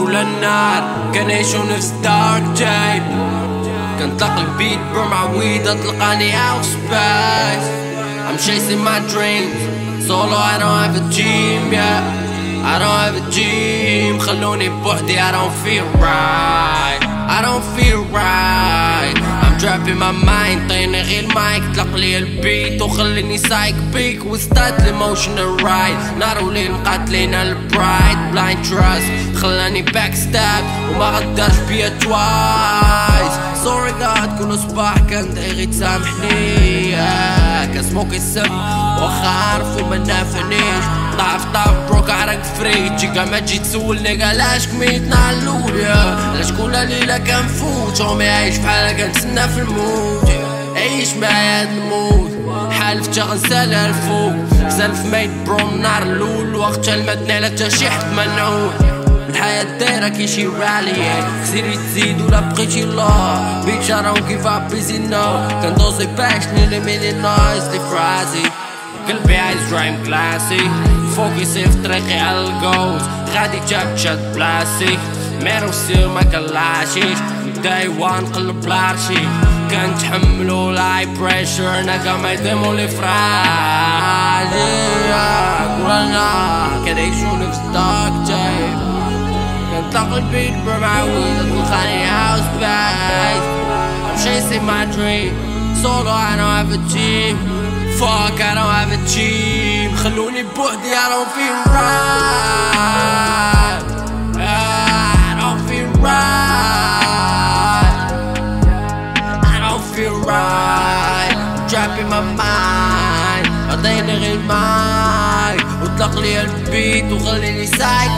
كل النار كان يعيشوا نفس دارك جايب كنطلق البيت برمعويد اطلقاني اوت سبيس I'm chasing my dreams Solo I don't have a team yeah I don't have a team خلوني بوحدي I don't feel right I don't feel right I'm trapping my mind طيني غير المايك طلق لي البيت وخليني سايك بيك وستات الايموشنال رايد نار وليل قاتلين البرايد بلايند تراست خلاني باك ستاب وما غدرش بيا توايس سوري جاد كل صباح كان دايغي تسامحني. كسموك السم واخا عارفو ما نافنيش. ضعف ضعف بروك عرق فريتشي ما تجي تسولني علاش كميتنا علوليا علاش كل ليلة كنفوت عمري عايش بحالك كنتسنى في الموت عيش معايا هاد الموت حالف غنسال الفوق سالف ميت بروم نار الأول وقتها المدني على تا شي حد منعود الحياة دايرة كي شي رالي خسيري تزيد ولا بقيتي لا. بيتش اراون كيف بيزي نو كندوزي باش نيلي ميلي نايس لي فرازي. قلبي عايز رايم كلاسي فوكسي في طريقي على الجوز غادي تشد بلاسي ميرو سير ما كلاشيش داي وان قلب لارشي كنتحملو لاي بريشر ناكا ما يديمو لي فراجي كلنا كنعيشو نفس دارك تايب كنطلق البيت برمعويد تلقاني هاوس بايت I'm chasing my dream Solo I don't have a team Don't have a team خلوني بوحدي feel right I don't feel right Trapping my mind قضينا غير وطلق لي البيت وخليني سايك